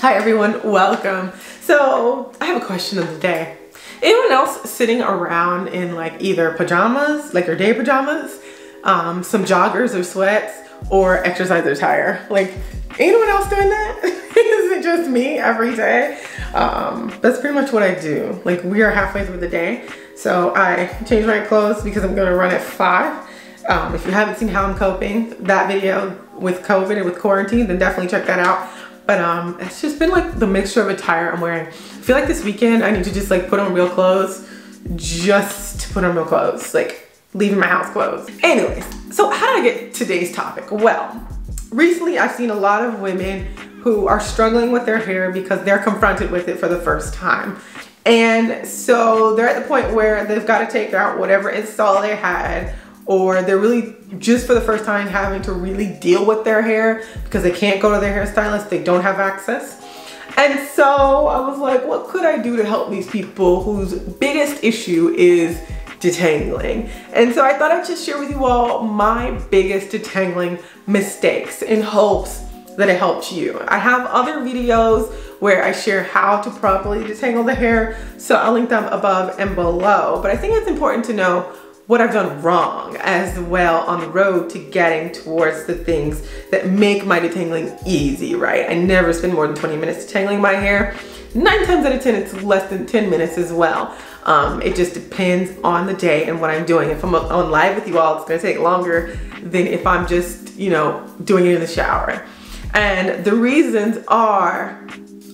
Hi everyone, welcome. So I have a question of the day. Anyone else sitting around in like either pajamas, like your day pajamas, um, some joggers or sweats, or exercise attire? Like anyone else doing that? Is it just me every day? Um, that's pretty much what I do. Like we are halfway through the day. So I changed my clothes because I'm gonna run at five. Um, if you haven't seen how I'm coping, that video with COVID and with quarantine, then definitely check that out. But um, it's just been like the mixture of attire I'm wearing. I feel like this weekend I need to just like put on real clothes just to put on real clothes, like leaving my house clothes. Anyways, so how did I get today's topic? Well, recently I've seen a lot of women who are struggling with their hair because they're confronted with it for the first time. And so they're at the point where they've got to take out whatever install they had or they're really just for the first time having to really deal with their hair because they can't go to their hairstylist, they don't have access. And so I was like, what could I do to help these people whose biggest issue is detangling? And so I thought I'd just share with you all my biggest detangling mistakes in hopes that it helps you. I have other videos where I share how to properly detangle the hair, so I'll link them above and below. But I think it's important to know what I've done wrong as well on the road to getting towards the things that make my detangling easy, right? I never spend more than 20 minutes detangling my hair. Nine times out of 10, it's less than 10 minutes as well. Um, it just depends on the day and what I'm doing. If I'm on live with you all, it's gonna take longer than if I'm just, you know, doing it in the shower. And the reasons are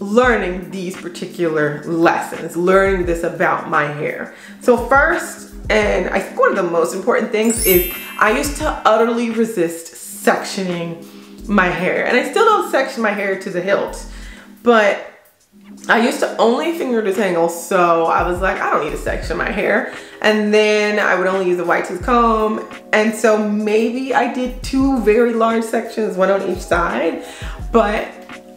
learning these particular lessons, learning this about my hair. So first, and I think one of the most important things is I used to utterly resist sectioning my hair. And I still don't section my hair to the hilt, but I used to only finger detangle, so I was like, I don't need to section my hair. And then I would only use a wide tooth comb. And so maybe I did two very large sections, one on each side. But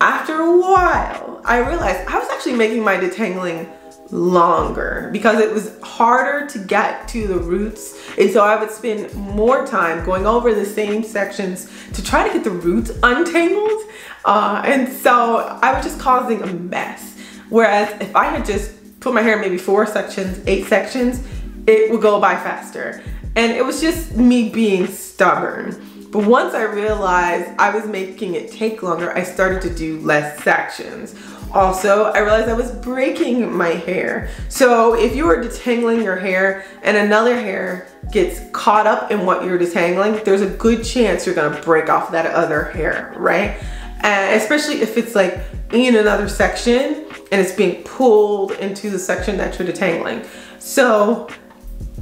after a while, I realized I was actually making my detangling longer because it was harder to get to the roots. And so I would spend more time going over the same sections to try to get the roots untangled. Uh, and so I was just causing a mess. Whereas if I had just put my hair in maybe four sections eight sections it would go by faster. And it was just me being stubborn. But once I realized I was making it take longer I started to do less sections also, I realized I was breaking my hair. So if you are detangling your hair and another hair gets caught up in what you're detangling, there's a good chance you're gonna break off that other hair, right? And especially if it's like in another section and it's being pulled into the section that you're detangling. So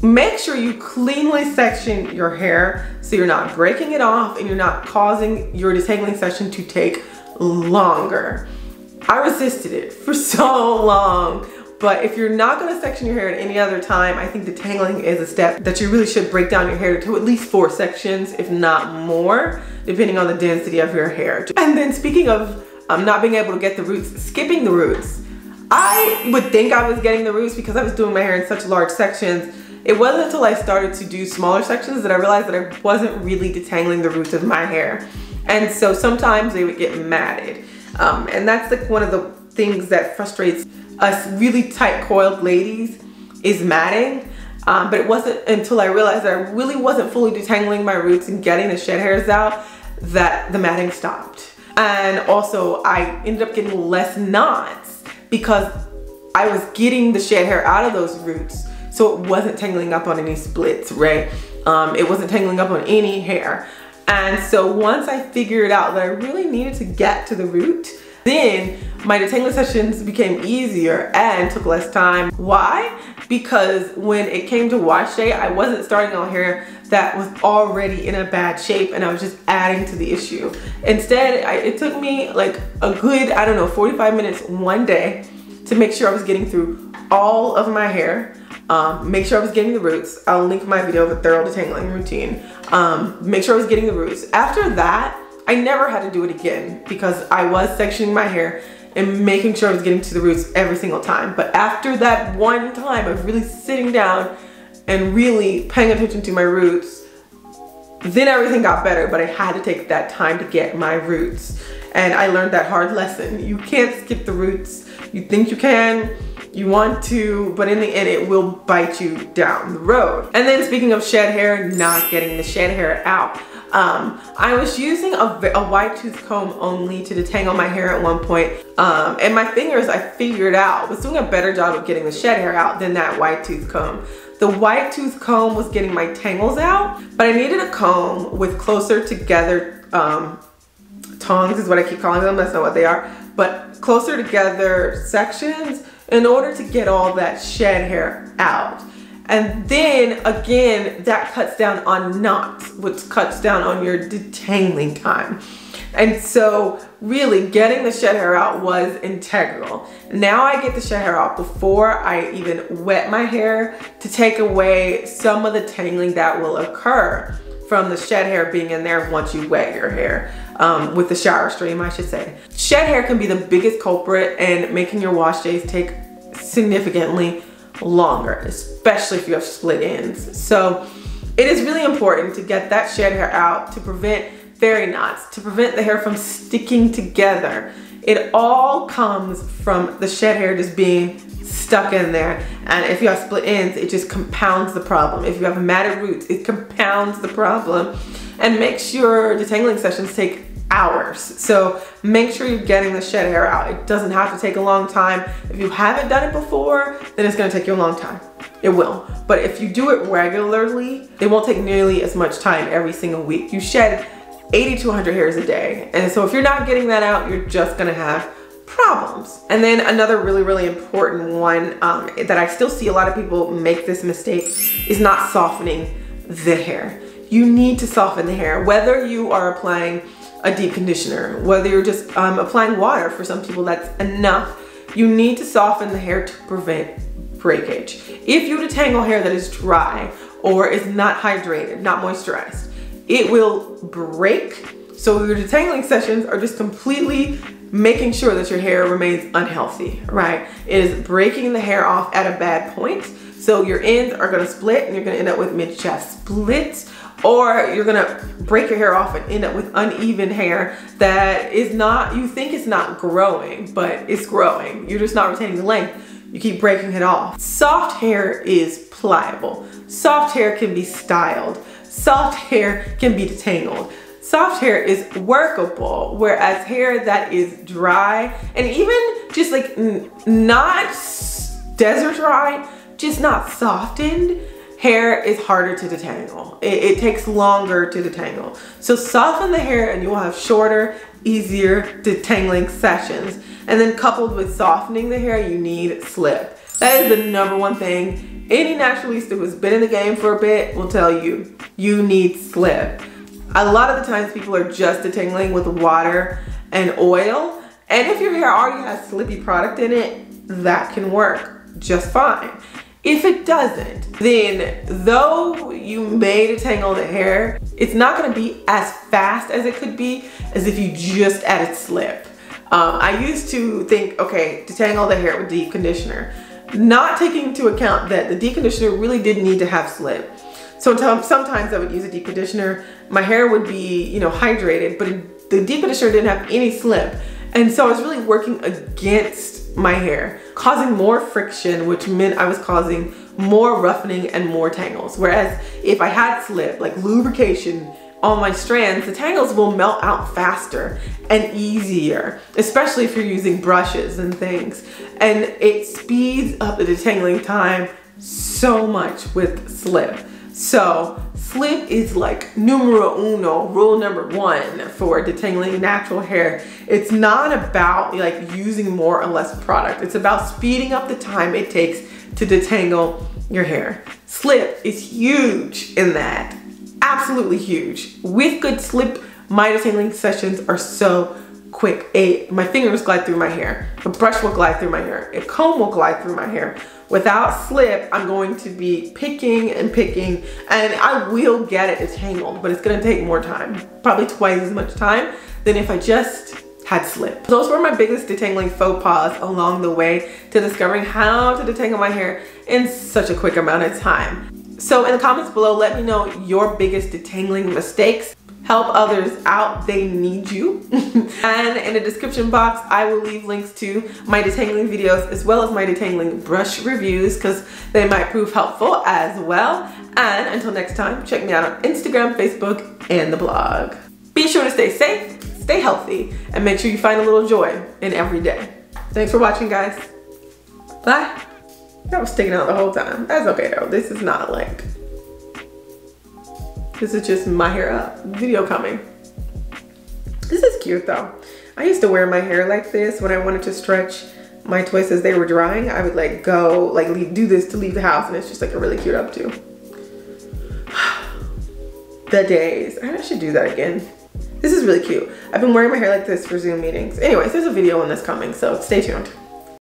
make sure you cleanly section your hair so you're not breaking it off and you're not causing your detangling session to take longer. I resisted it for so long. But if you're not gonna section your hair at any other time, I think detangling is a step that you really should break down your hair to at least four sections, if not more, depending on the density of your hair. And then speaking of um, not being able to get the roots, skipping the roots. I would think I was getting the roots because I was doing my hair in such large sections. It wasn't until I started to do smaller sections that I realized that I wasn't really detangling the roots of my hair. And so sometimes they would get matted. Um, and that's like one of the things that frustrates us really tight coiled ladies is matting. Um, but it wasn't until I realized that I really wasn't fully detangling my roots and getting the shed hairs out that the matting stopped. And also I ended up getting less knots because I was getting the shed hair out of those roots. So it wasn't tangling up on any splits, right? Um, it wasn't tangling up on any hair. And so once I figured out that I really needed to get to the root, then my detangling sessions became easier and took less time. Why? Because when it came to wash day, I wasn't starting on hair that was already in a bad shape and I was just adding to the issue. Instead, I, it took me like a good, I don't know, 45 minutes one day to make sure I was getting through all of my hair um, make sure I was getting the roots. I'll link my video of a thorough detangling routine. Um, make sure I was getting the roots. After that, I never had to do it again because I was sectioning my hair and making sure I was getting to the roots every single time. But after that one time of really sitting down and really paying attention to my roots, then everything got better, but I had to take that time to get my roots. And I learned that hard lesson. You can't skip the roots. You think you can, you want to, but in the end it will bite you down the road. And then speaking of shed hair, not getting the shed hair out. Um, I was using a, a wide tooth comb only to detangle my hair at one point. Um, and my fingers, I figured out, was doing a better job of getting the shed hair out than that wide tooth comb. The wide tooth comb was getting my tangles out, but I needed a comb with closer together um, tongs is what I keep calling them. That's not what they are, but closer together sections in order to get all that shed hair out. And then again, that cuts down on knots, which cuts down on your detangling time. And so really getting the shed hair out was integral. Now I get the shed hair out before I even wet my hair to take away some of the tangling that will occur from the shed hair being in there once you wet your hair um, with the shower stream, I should say. Shed hair can be the biggest culprit and making your wash days take significantly longer, especially if you have split ends. So it is really important to get that shed hair out to prevent fairy knots, to prevent the hair from sticking together. It all comes from the shed hair just being stuck in there. And if you have split ends, it just compounds the problem. If you have matted roots, it compounds the problem and makes your detangling sessions take hours. So make sure you're getting the shed hair out. It doesn't have to take a long time. If you haven't done it before, then it's gonna take you a long time. It will. But if you do it regularly, it won't take nearly as much time every single week. You shed 80 to 100 hairs a day. And so if you're not getting that out, you're just gonna have problems. And then another really, really important one um, that I still see a lot of people make this mistake is not softening the hair. You need to soften the hair, whether you are applying a deep conditioner, whether you're just um, applying water, for some people that's enough. You need to soften the hair to prevent breakage. If you detangle hair that is dry or is not hydrated, not moisturized, it will break. So your detangling sessions are just completely making sure that your hair remains unhealthy, right? It is breaking the hair off at a bad point. So your ends are gonna split and you're gonna end up with mid-shaft splits or you're gonna break your hair off and end up with uneven hair that is not, you think it's not growing, but it's growing. You're just not retaining the length. You keep breaking it off. Soft hair is pliable. Soft hair can be styled. Soft hair can be detangled. Soft hair is workable, whereas hair that is dry and even just like not desert dry, just not softened, hair is harder to detangle. It, it, takes longer to detangle. So soften the hair and you will have shorter, easier detangling sessions. And then coupled with softening the hair, you need slip. That is the number one thing. Any naturalista who's been in the game for a bit will tell you, you need slip. A lot of the times people are just detangling with water and oil. And if your hair already has slippy product in it, that can work just fine. If it doesn't, then though you may detangle the hair, it's not gonna be as fast as it could be as if you just added slip. Um, I used to think, okay, detangle the hair with deep conditioner, not taking into account that the deep conditioner really did need to have slip. So sometimes I would use a deep conditioner, my hair would be, you know, hydrated, but the deep conditioner didn't have any slip. And so I was really working against my hair, causing more friction, which meant I was causing more roughening and more tangles. Whereas if I had slip, like lubrication on my strands, the tangles will melt out faster and easier, especially if you're using brushes and things. And it speeds up the detangling time so much with slip. So slip is like numero uno, rule number one for detangling natural hair. It's not about like using more or less product. It's about speeding up the time it takes to detangle your hair. Slip is huge in that, absolutely huge. With good slip, my detangling sessions are so quick. A, my fingers glide through my hair. A brush will glide through my hair. A comb will glide through my hair. Without slip, I'm going to be picking and picking and I will get it detangled, but it's gonna take more time, probably twice as much time than if I just had slip. Those were my biggest detangling faux pas along the way to discovering how to detangle my hair in such a quick amount of time. So in the comments below, let me know your biggest detangling mistakes help others out, they need you. and in the description box, I will leave links to my detangling videos as well as my detangling brush reviews because they might prove helpful as well. And until next time, check me out on Instagram, Facebook, and the blog. Be sure to stay safe, stay healthy, and make sure you find a little joy in every day. Thanks for watching, guys. Bye. That was sticking out the whole time. That's okay though. This is not like this is just my hair up video coming. This is cute though. I used to wear my hair like this when I wanted to stretch my twists as they were drying. I would like go, like leave, do this to leave the house and it's just like a really cute updo. the days. I should do that again. This is really cute. I've been wearing my hair like this for Zoom meetings. Anyways, there's a video on this coming, so stay tuned.